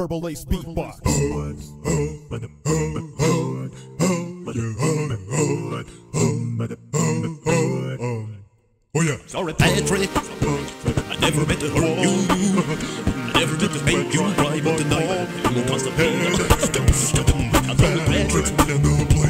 Verbal Ace Beatbox. Oh yeah. Sorry, Patrick. I never meant to hurt you. I never meant to make you cry, but tonight you will cause the pain. I'm sorry, Patrick. I never meant